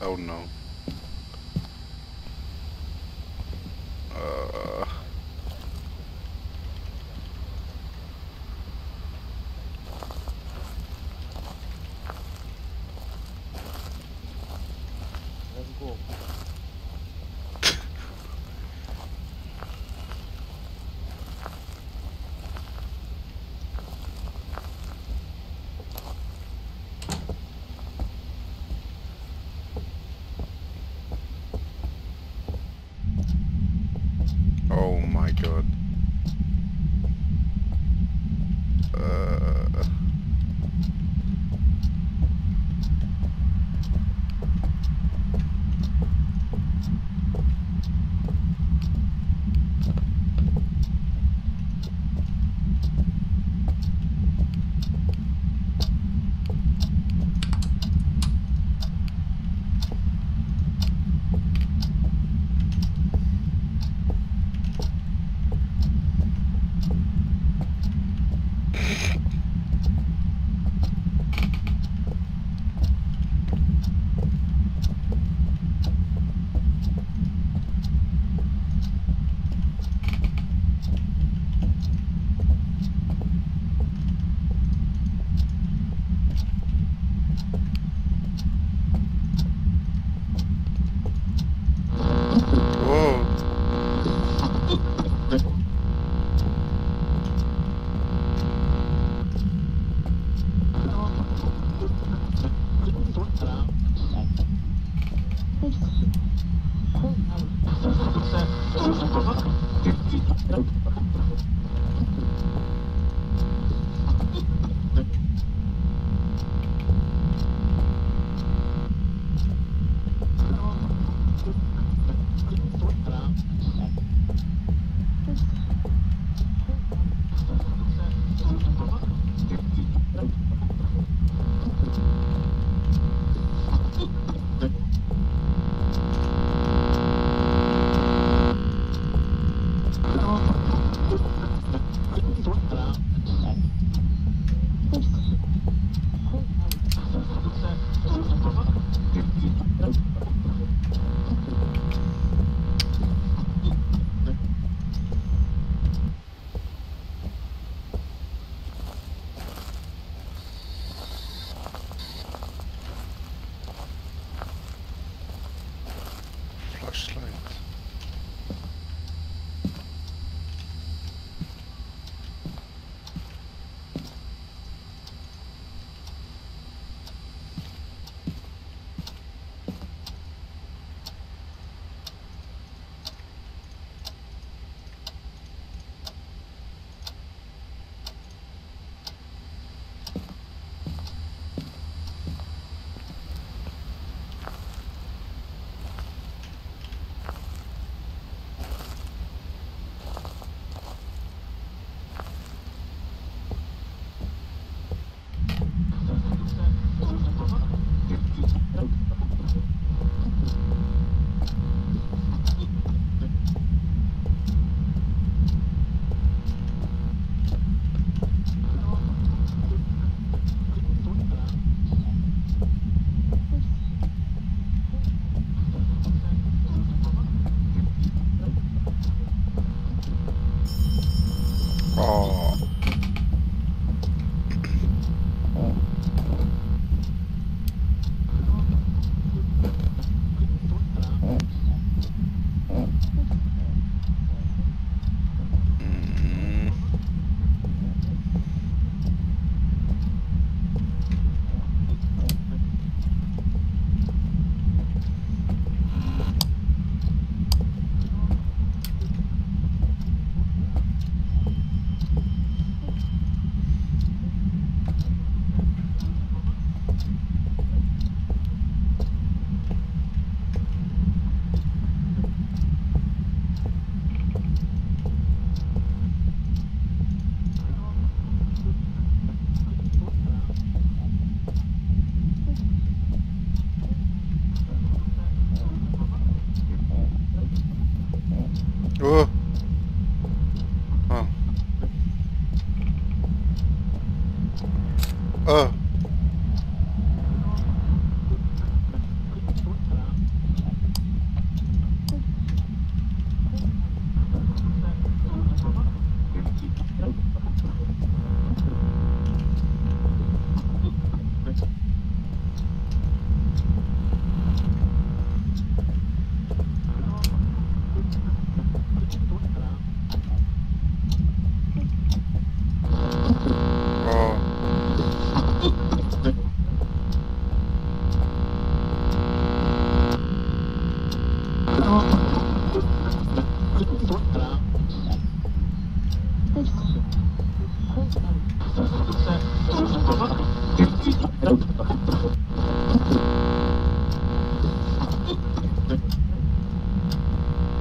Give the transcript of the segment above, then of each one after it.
Oh no. Uh, my god. Uh,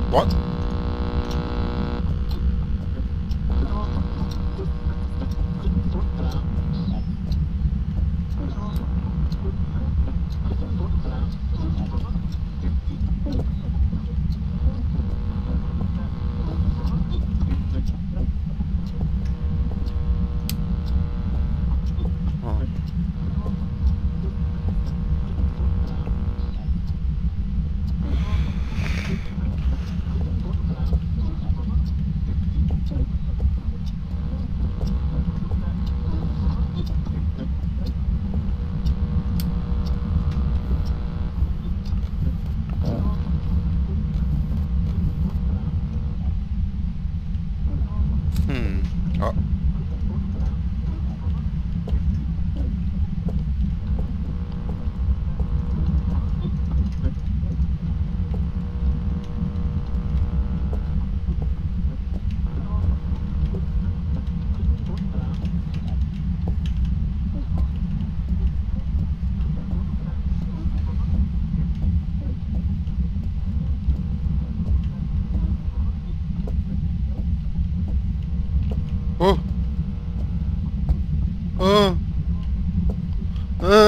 What?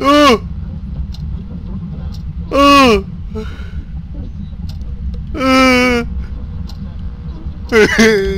Uh. uh. uh. uh.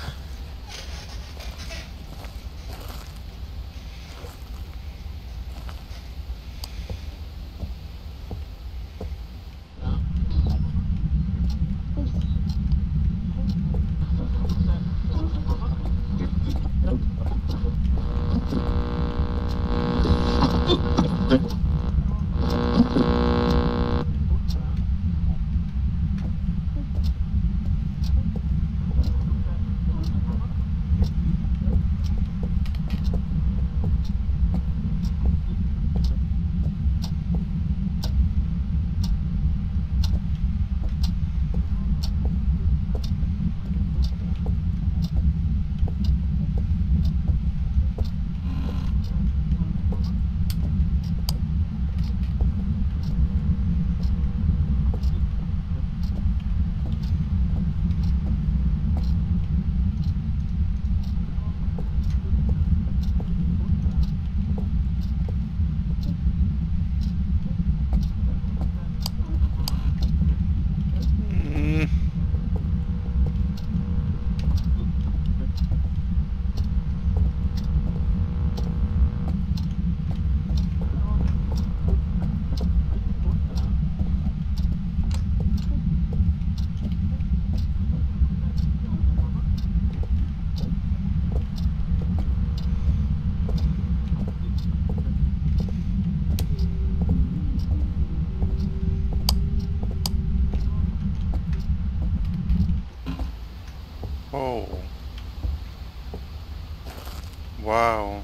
Oh. Wow.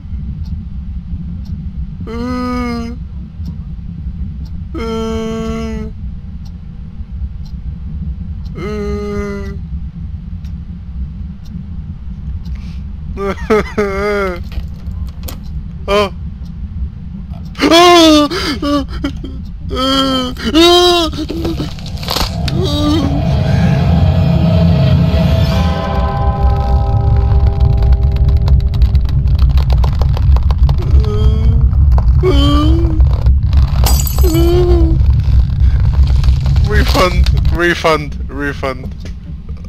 Refund, refund.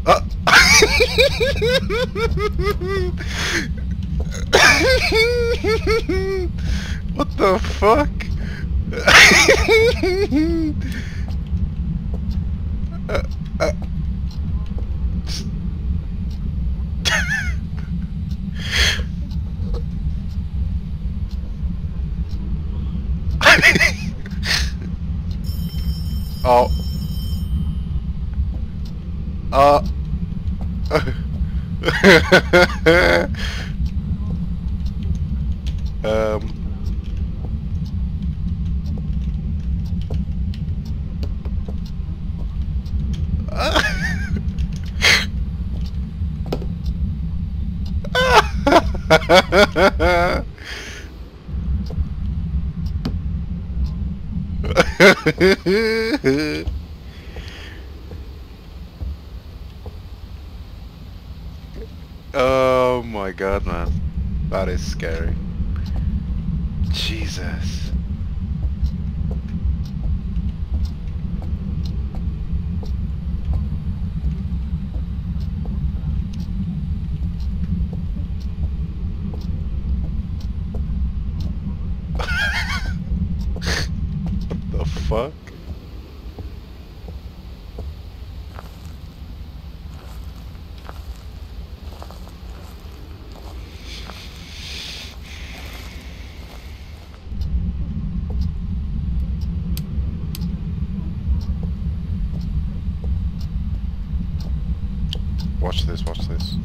Uh. what the fuck? uh, uh. oh. Uh. um. oh my god, man. That is scary. Jesus. what the fuck? Watch this, watch this.